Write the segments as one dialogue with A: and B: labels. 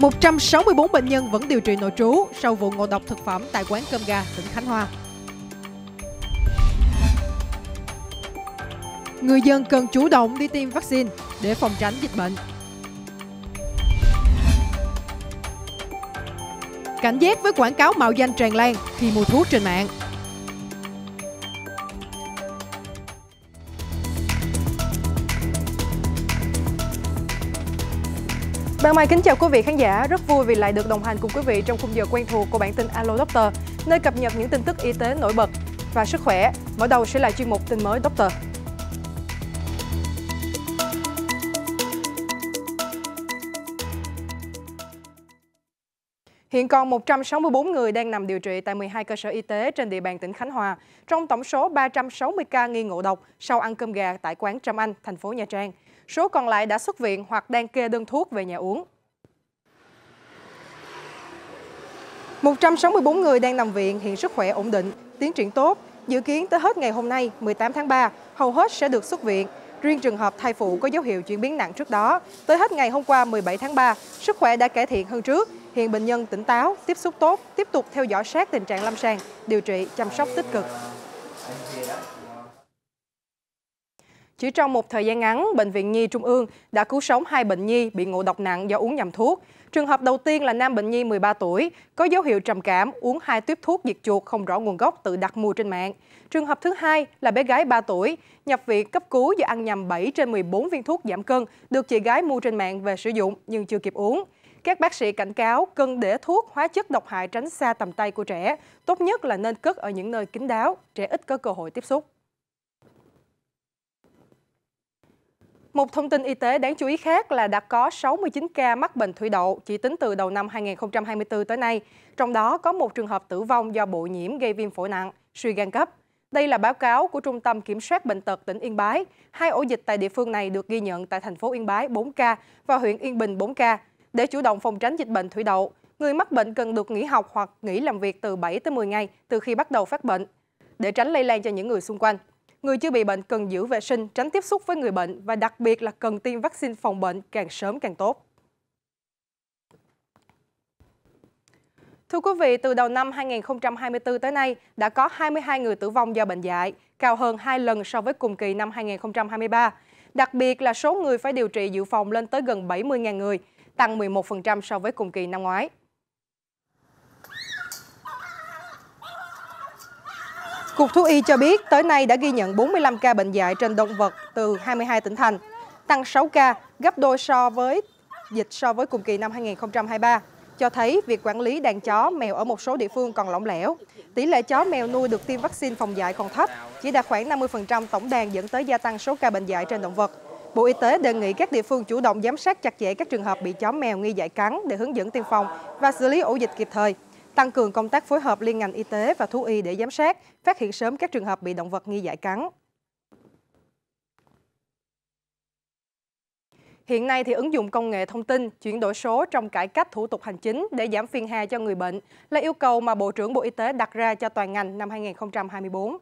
A: 164 bệnh nhân vẫn điều trị nội trú sau vụ ngộ độc thực phẩm tại quán cơm gà tỉnh Khánh Hòa. Người dân cần chủ động đi tiêm vaccine để phòng tránh dịch bệnh. Cảnh giác với quảng cáo mạo danh tràn lan khi mua thuốc trên mạng. Ban Mai kính chào quý vị khán giả, rất vui vì lại được đồng hành cùng quý vị trong khung giờ quen thuộc của bản tin Alo Doctor, nơi cập nhật những tin tức y tế nổi bật và sức khỏe. Mở đầu sẽ là chuyên mục tin mới Doctor. Hiện còn 164 người đang nằm điều trị tại 12 cơ sở y tế trên địa bàn tỉnh Khánh Hòa, trong tổng số 360 ca nghi ngộ độc sau ăn cơm gà tại quán Trâm Anh, thành phố Nha Trang. Số còn lại đã xuất viện hoặc đang kê đơn thuốc về nhà uống. 164 người đang nằm viện hiện sức khỏe ổn định, tiến triển tốt. Dự kiến tới hết ngày hôm nay, 18 tháng 3, hầu hết sẽ được xuất viện. Riêng trường hợp thai phụ có dấu hiệu chuyển biến nặng trước đó, tới hết ngày hôm qua 17 tháng 3, sức khỏe đã cải thiện hơn trước. Hiện bệnh nhân tỉnh táo, tiếp xúc tốt, tiếp tục theo dõi sát tình trạng lâm sàng, điều trị, chăm sóc tích cực. Chỉ trong một thời gian ngắn, Bệnh viện Nhi Trung ương đã cứu sống hai bệnh nhi bị ngộ độc nặng do uống nhầm thuốc. Trường hợp đầu tiên là nam bệnh nhi 13 tuổi, có dấu hiệu trầm cảm, uống hai tuyếp thuốc diệt chuột không rõ nguồn gốc tự đặt mua trên mạng. Trường hợp thứ hai là bé gái 3 tuổi, nhập viện cấp cứu do ăn nhầm 7 trên 14 viên thuốc giảm cân được chị gái mua trên mạng về sử dụng nhưng chưa kịp uống. Các bác sĩ cảnh cáo cần để thuốc hóa chất độc hại tránh xa tầm tay của trẻ, tốt nhất là nên cất ở những nơi kín đáo, trẻ ít có cơ hội tiếp xúc. Một thông tin y tế đáng chú ý khác là đã có 69 ca mắc bệnh thủy đậu chỉ tính từ đầu năm 2024 tới nay. Trong đó có một trường hợp tử vong do bội nhiễm gây viêm phổi nặng, suy gan cấp. Đây là báo cáo của Trung tâm Kiểm soát Bệnh tật tỉnh Yên Bái. Hai ổ dịch tại địa phương này được ghi nhận tại thành phố Yên Bái 4 ca và huyện Yên Bình 4 ca. Để chủ động phòng tránh dịch bệnh thủy đậu, người mắc bệnh cần được nghỉ học hoặc nghỉ làm việc từ 7 tới 10 ngày từ khi bắt đầu phát bệnh để tránh lây lan cho những người xung quanh. Người chưa bị bệnh cần giữ vệ sinh, tránh tiếp xúc với người bệnh và đặc biệt là cần tiêm vaccine phòng bệnh càng sớm càng tốt. Thưa quý vị, từ đầu năm 2024 tới nay, đã có 22 người tử vong do bệnh dạy, cao hơn 2 lần so với cùng kỳ năm 2023. Đặc biệt là số người phải điều trị dự phòng lên tới gần 70.000 người, tăng 11% so với cùng kỳ năm ngoái. Cục Thú y cho biết tới nay đã ghi nhận 45 ca bệnh dạy trên động vật từ 22 tỉnh thành, tăng 6 ca, gấp đôi so với dịch so với cùng kỳ năm 2023, cho thấy việc quản lý đàn chó, mèo ở một số địa phương còn lỏng lẻo. Tỷ lệ chó mèo nuôi được tiêm vaccine phòng dạy còn thấp, chỉ đạt khoảng 50% tổng đàn dẫn tới gia tăng số ca bệnh dạy trên động vật. Bộ Y tế đề nghị các địa phương chủ động giám sát chặt chẽ các trường hợp bị chó mèo nghi dại cắn để hướng dẫn tiêm phòng và xử lý ổ dịch kịp thời tăng cường công tác phối hợp liên ngành y tế và thú y để giám sát, phát hiện sớm các trường hợp bị động vật nghi dại cắn. Hiện nay thì ứng dụng công nghệ thông tin, chuyển đổi số trong cải cách thủ tục hành chính để giảm phiền hà cho người bệnh là yêu cầu mà Bộ trưởng Bộ Y tế đặt ra cho toàn ngành năm 2024.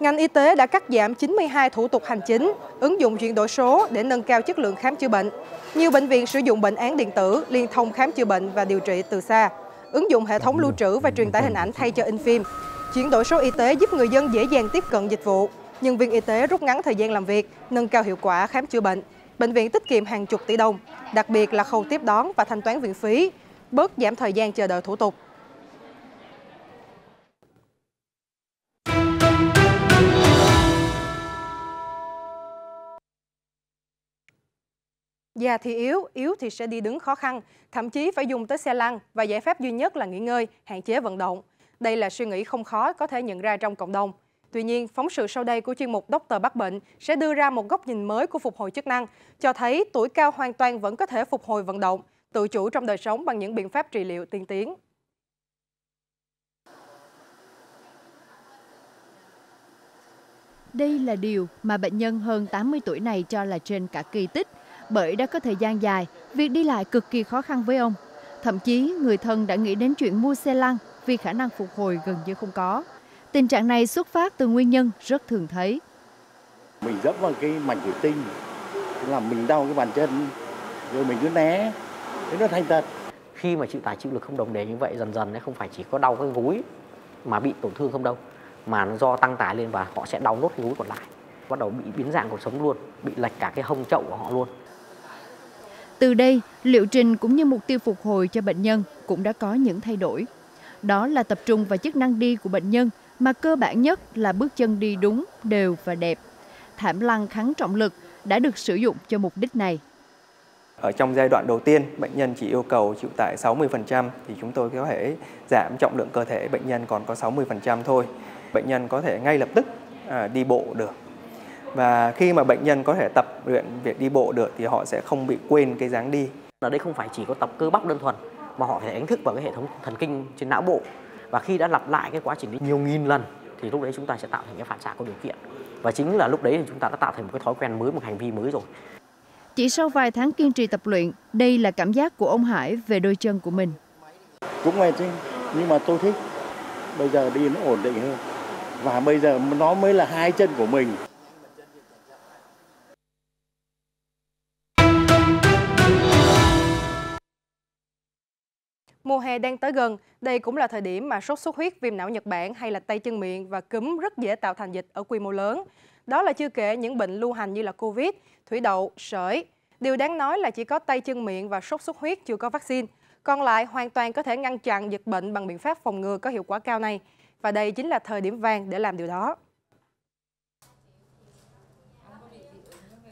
A: Ngành y tế đã cắt giảm 92 thủ tục hành chính, ứng dụng chuyển đổi số để nâng cao chất lượng khám chữa bệnh. Nhiều bệnh viện sử dụng bệnh án điện tử, liên thông khám chữa bệnh và điều trị từ xa, ứng dụng hệ thống lưu trữ và truyền tải hình ảnh thay cho in phim. Chuyển đổi số y tế giúp người dân dễ dàng tiếp cận dịch vụ, nhân viên y tế rút ngắn thời gian làm việc, nâng cao hiệu quả khám chữa bệnh. Bệnh viện tiết kiệm hàng chục tỷ đồng, đặc biệt là khâu tiếp đón và thanh toán viện phí, bớt giảm thời gian chờ đợi thủ tục. Già thì yếu, yếu thì sẽ đi đứng khó khăn, thậm chí phải dùng tới xe lăn và giải pháp duy nhất là nghỉ ngơi, hạn chế vận động. Đây là suy nghĩ không khó có thể nhận ra trong cộng đồng. Tuy nhiên, phóng sự sau đây của chuyên mục Doctor Bắt Bệnh sẽ đưa ra một góc nhìn mới của phục hồi chức năng, cho thấy tuổi cao hoàn toàn vẫn có thể phục hồi vận động, tự chủ trong đời sống bằng những biện pháp trị liệu tiên tiến.
B: Đây là điều mà bệnh nhân hơn 80 tuổi này cho là trên cả kỳ tích bởi đã có thời gian dài, việc đi lại cực kỳ khó khăn với ông. Thậm chí, người thân đã nghĩ đến chuyện mua xe lăn vì khả năng phục hồi gần như không có. Tình trạng này xuất phát từ nguyên nhân rất thường thấy.
C: Mình dẫm vào cái mảnh thủy tinh là mình đau cái bàn chân rồi mình cứ né thế nó thành tật
D: khi mà chịu tải chịu lực không đồng đều như vậy dần dần nó không phải chỉ có đau cái gối mà bị tổn thương không đâu mà nó do tăng tải lên và họ sẽ đau nốt cái gối còn lại bắt đầu bị biến dạng cuộc sống luôn bị lệch cả cái hông chậu của họ luôn
B: từ đây liệu trình cũng như mục tiêu phục hồi cho bệnh nhân cũng đã có những thay đổi đó là tập trung vào chức năng đi của bệnh nhân mà cơ bản nhất là bước chân đi đúng đều và đẹp thảm lăn kháng trọng lực đã được sử dụng cho mục đích này
E: ở trong giai đoạn đầu tiên, bệnh nhân chỉ yêu cầu chịu tải 60% thì chúng tôi có thể giảm trọng lượng cơ thể bệnh nhân còn có 60% thôi. Bệnh nhân có thể ngay lập tức à, đi bộ được. Và khi mà bệnh nhân có thể tập luyện việc đi bộ được thì họ sẽ không bị quên cái dáng đi.
D: Ở đây không phải chỉ có tập cơ bắp đơn thuần mà họ phải đánh thức vào cái hệ thống thần kinh trên não bộ. Và khi đã lặp lại cái quá trình đi nhiều nghìn lần thì lúc đấy chúng ta sẽ tạo thành cái phản xạ có điều kiện. Và chính là lúc đấy thì chúng ta đã tạo thành một cái thói quen mới, một hành vi mới rồi.
B: Chỉ sau vài tháng kiên trì tập luyện, đây là cảm giác của ông Hải về đôi chân của mình.
C: cũng mệt chứ nhưng mà tôi thích bây giờ đi nó ổn định hơn và bây giờ nó mới là hai chân của mình
A: Mùa hè đang tới gần, đây cũng là thời điểm mà sốt xuất huyết, viêm não Nhật Bản hay là tay chân miệng và cúm rất dễ tạo thành dịch ở quy mô lớn. Đó là chưa kể những bệnh lưu hành như là Covid, thủy đậu, sởi. Điều đáng nói là chỉ có tay chân miệng và sốt xuất huyết chưa có vaccine. Còn lại hoàn toàn có thể ngăn chặn dịch bệnh bằng biện pháp phòng ngừa có hiệu quả cao này. Và đây chính là thời điểm vàng để làm điều đó.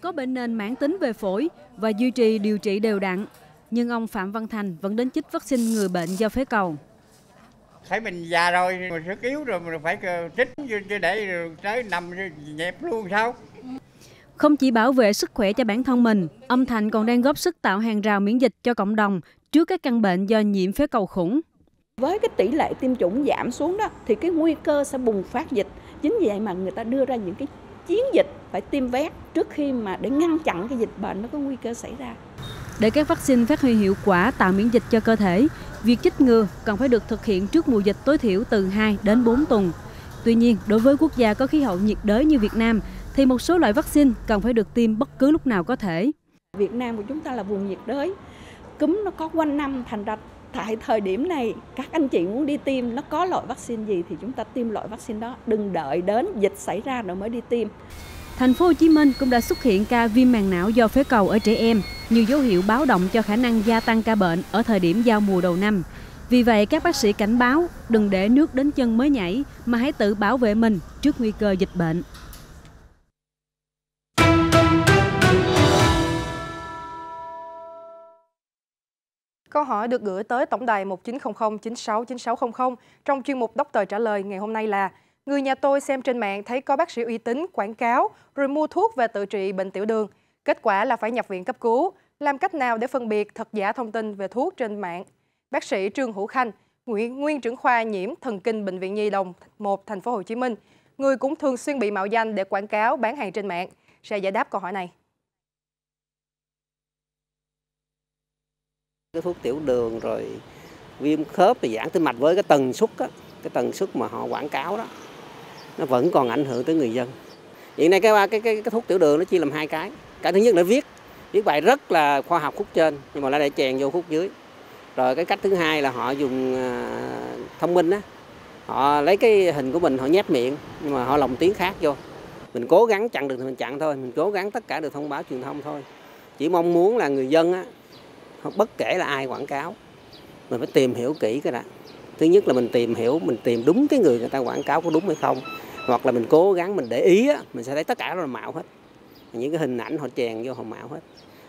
F: Có bệnh nền mãn tính về phổi và duy trì điều trị đều đặn. Nhưng ông Phạm Văn Thành vẫn đến chích vaccine người bệnh do phế cầu.
G: thấy mình già rồi mình sức yếu rồi mình phải trích chứ để tới nằm nhẹp luôn sao
F: Không chỉ bảo vệ sức khỏe cho bản thân mình, ông Thành còn đang góp sức tạo hàng rào miễn dịch cho cộng đồng trước các căn bệnh do nhiễm phế cầu khủng.
H: Với cái tỷ lệ tiêm chủng giảm xuống đó thì cái nguy cơ sẽ bùng phát dịch. Chính vì vậy mà người ta đưa ra những cái chiến dịch phải tiêm vét trước khi mà để ngăn chặn cái dịch bệnh nó có nguy cơ xảy ra.
F: Để các vaccine phát huy hiệu quả tạo miễn dịch cho cơ thể, việc chích ngừa cần phải được thực hiện trước mùa dịch tối thiểu từ 2 đến 4 tuần. Tuy nhiên, đối với quốc gia có khí hậu nhiệt đới như Việt Nam, thì một số loại vaccine cần phải được tiêm bất cứ lúc nào có thể.
H: Việt Nam của chúng ta là vùng nhiệt đới, cúm nó có quanh năm thành ra tại thời điểm này các anh chị muốn đi tiêm nó có loại vaccine gì thì chúng ta tiêm loại vaccine đó, đừng đợi đến dịch xảy ra rồi mới đi tiêm.
F: Thành phố Hồ Chí Minh cũng đã xuất hiện ca viêm màng não do phế cầu ở trẻ em, nhiều dấu hiệu báo động cho khả năng gia tăng ca bệnh ở thời điểm giao mùa đầu năm. Vì vậy, các bác sĩ cảnh báo đừng để nước đến chân mới nhảy mà hãy tự bảo vệ mình trước nguy cơ dịch bệnh.
A: Câu hỏi được gửi tới tổng đài 1900 96 9600 trong chuyên mục Doctor trả lời ngày hôm nay là Người nhà tôi xem trên mạng thấy có bác sĩ uy tín quảng cáo rồi mua thuốc về tự trị bệnh tiểu đường. Kết quả là phải nhập viện cấp cứu. Làm cách nào để phân biệt thật giả thông tin về thuốc trên mạng? Bác sĩ Trương Hữu Khanh, nguyên, nguyên trưởng khoa nhiễm thần kinh bệnh viện Nhi đồng 1 thành phố Hồ Chí Minh, người cũng thường xuyên bị mạo danh để quảng cáo bán hàng trên mạng, sẽ giải đáp câu hỏi này.
I: cái thuốc tiểu đường rồi viêm khớp và giãn tĩnh mạch với cái tần suất á, cái tần suất mà họ quảng cáo đó nó vẫn còn ảnh hưởng tới người dân. Hiện nay cái cái cái, cái thuốc tiểu đường nó chia làm hai cái. Cái thứ nhất là viết viết bài rất là khoa học khúc trên nhưng mà lại để chèn vô khúc dưới. Rồi cái cách thứ hai là họ dùng à, thông minh á. Họ lấy cái hình của mình họ nhét miệng nhưng mà họ lồng tiếng khác vô. Mình cố gắng chặn được thì mình chặn thôi mình cố gắng tất cả được thông báo truyền thông thôi. Chỉ mong muốn là người dân á bất kể là ai quảng cáo mình phải tìm hiểu kỹ cái đã. Thứ nhất là mình tìm hiểu mình tìm đúng cái người người ta quảng cáo có đúng hay không hoặc là mình cố gắng mình để ý á, mình sẽ thấy tất cả nó là mạo hết. Những cái hình ảnh họ chèn vô họ mạo hết.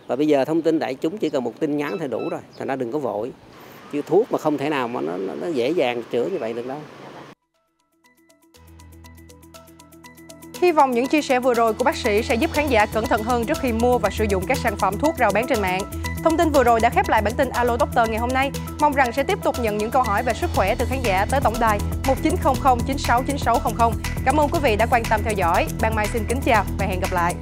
I: Và bây giờ thông tin đại chúng chỉ cần một tin nhắn thì đủ rồi thành ra đừng có vội. Chứ thuốc mà không thể nào mà nó, nó, nó dễ dàng chữa như vậy được đâu.
A: Hy vọng những chia sẻ vừa rồi của bác sĩ sẽ giúp khán giả cẩn thận hơn trước khi mua và sử dụng các sản phẩm thuốc rao bán trên mạng. Thông tin vừa rồi đã khép lại bản tin Alo Doctor ngày hôm nay. Mong rằng sẽ tiếp tục nhận những câu hỏi về sức khỏe từ khán giả tới tổng đài 1900 969600. Cảm ơn quý vị đã quan tâm theo dõi. Ban Mai xin kính chào và hẹn gặp lại.